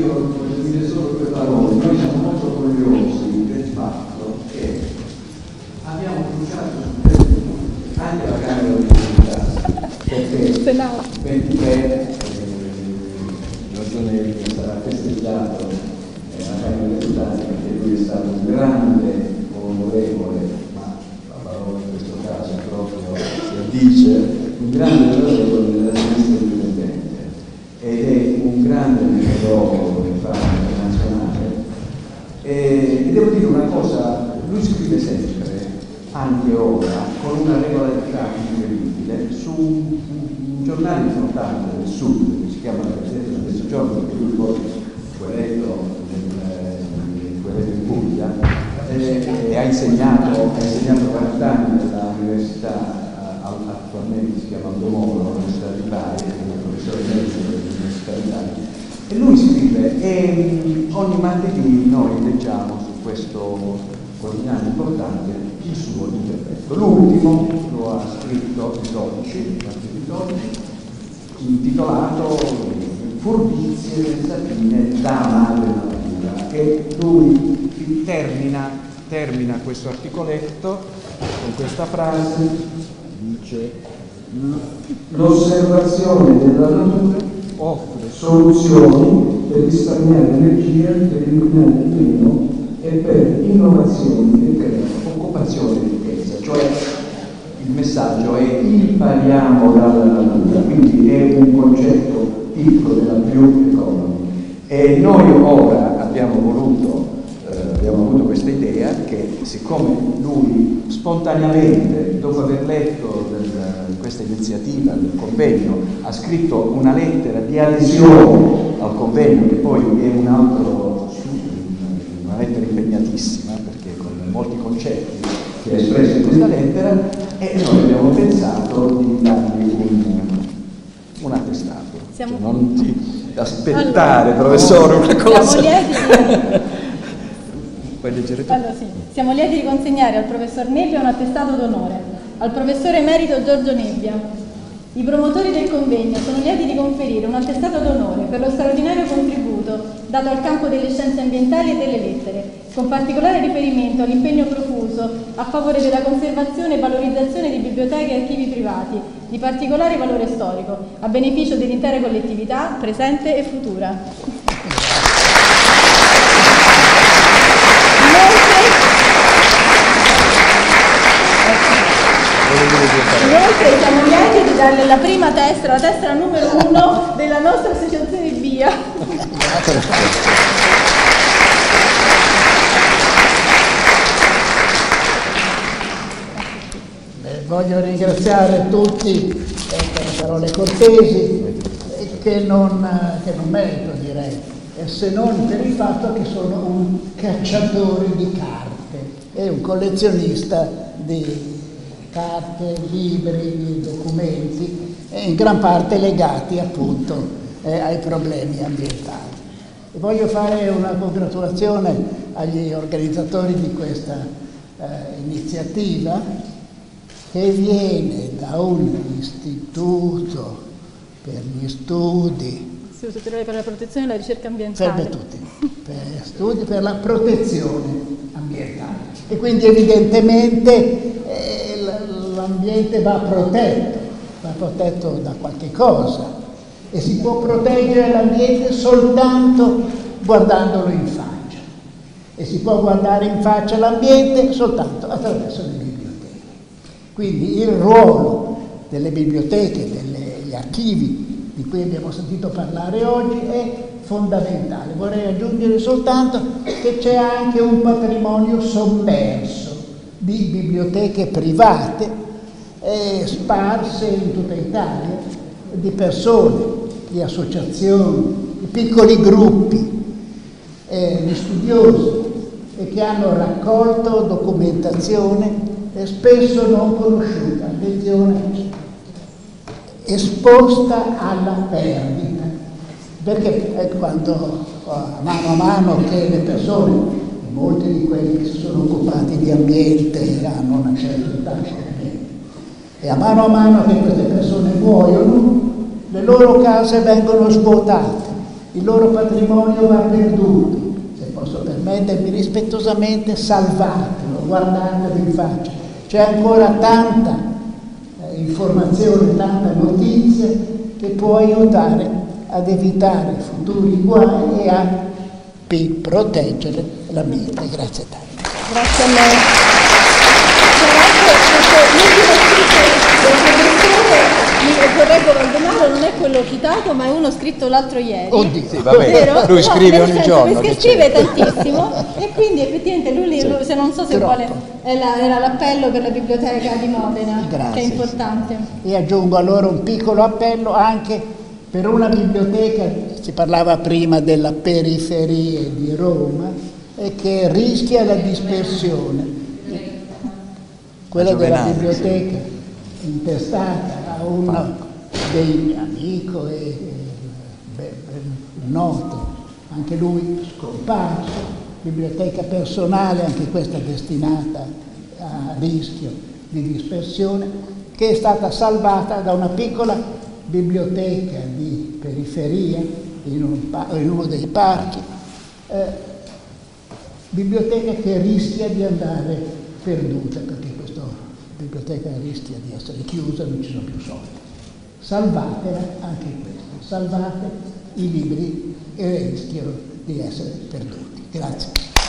io voglio dire solo due parole, noi siamo molto orgogliosi del fatto che abbiamo bruciato su questo punto anche la Camera dei Deputati, perché 23 eh, sarà festeggiato eh, alla Camera dei Deputati perché lui è stato un grande una cosa, lui scrive sempre, anche ora, con una regolarità incredibile, su un, un giornale importante del sud, che si chiama la Presidente del Mezzogiorno, perché lui poi eletto in Puglia, eh, e ha insegnato, ha insegnato 40 anni all'università attualmente si chiama Domoro, l'Università di Bari, come professore medico dell'Università di Bari, e lui scrive, e ogni martedì noi leggiamo questo quotidiano importante il suo intervento. L'ultimo lo ha scritto il 12, martedì 12, intitolato Furbizie pensatine da madre natura e lui termina, termina questo articoletto con questa frase, dice l'osservazione della natura offre soluzioni per risparmiare energia, per inquinare di meno e per innovazioni che creano occupazione e ricchezza. Cioè il messaggio è impariamo dalla natura, quindi è un concetto tipico della più economy. E noi ora abbiamo voluto, eh, abbiamo avuto questa idea che siccome lui spontaneamente, dopo aver letto del, questa iniziativa del convegno, ha scritto una lettera di adesione al convegno, che poi è un altro, una lettera impegnatissima, perché con molti concetti che ha espresso in questa lettera, e noi abbiamo pensato di dargli un, un attestato. Siamo... Cioè, non di aspettare, allora, professore, una cosa. Siamo lieti Puoi leggere tu? Allora, sì. Siamo lieti di consegnare al professor Nebbia un attestato d'onore, al professore emerito Giorgio Nebbia. I promotori del convegno sono lieti di conferire un attestato d'onore per lo straordinario contributo dato al campo delle scienze ambientali e delle lettere, con particolare riferimento all'impegno profuso a favore della conservazione e valorizzazione di biblioteche e archivi privati di particolare valore storico, a beneficio dell'intera collettività presente e futura. Inoltre siamo lieti di darle la prima tessera, la tessera numero uno della nostra associazione VIA. Voglio ringraziare tutti eh, per le parole cortesi eh, che, non, che non merito direi, eh, se non per il fatto che sono un cacciatore di carte e un collezionista di carte, libri, documenti, in gran parte legati appunto eh, ai problemi ambientali. E voglio fare una congratulazione agli organizzatori di questa eh, iniziativa che viene da un istituto per gli studi Istituto Superiore per la Protezione e la Ricerca Ambientale. Fermi tutti, per studi per la protezione ambientale. E quindi evidentemente eh, l'ambiente va protetto, va protetto da qualche cosa e si può proteggere l'ambiente soltanto guardandolo in faccia e si può guardare in faccia l'ambiente soltanto attraverso le. Quindi il ruolo delle biblioteche, degli archivi di cui abbiamo sentito parlare oggi è fondamentale. Vorrei aggiungere soltanto che c'è anche un patrimonio sommerso di biblioteche private eh, sparse in tutta Italia, di persone, di associazioni, di piccoli gruppi, eh, di studiosi e che hanno raccolto documentazione eh, spesso non conosciuta, attenzione, esposta alla perdita, perché eh, quando mano a mano che le persone, molti di quelli che si sono occupati di ambiente hanno una certa età, e a mano a mano che queste persone muoiono, le loro case vengono svuotate il loro patrimonio va perduto, se posso permettermi rispettosamente, salvatelo, guardatevi in faccia. C'è ancora tanta eh, informazione, tanta notizia che può aiutare ad evitare futuri guai e a proteggere l'ambiente. Grazie tanto. Grazie a lei. Peraltro, l'ultimo scritto del professore mi correggo Valdemaro, quello citato, ma è uno scritto l'altro ieri. Oddio. Sì, vabbè, lui No, scrive nel ogni senso, giorno. Perché scrive c'è? tantissimo e quindi effettivamente lui, lui- se non so se Troppo. vuole, era l'appello per la biblioteca di Modena, Grazie, che è sì. importante. E aggiungo allora un piccolo appello anche per una biblioteca, si parlava prima della periferia di Roma, e che rischia la dispersione. Quella La della biblioteca intestata a uno dei miei amico e, beh, noto, anche lui scomparso, biblioteca personale, anche questa destinata a rischio di dispersione, che è stata salvata da una piccola biblioteca di periferia in, un in uno dei parchi, eh, biblioteca che rischia di andare perduta perché questa biblioteca rischia di essere chiusa, non ci sono più soldi. Salvatela anche questo, salvate i libri che rischiano di essere perduti. Grazie.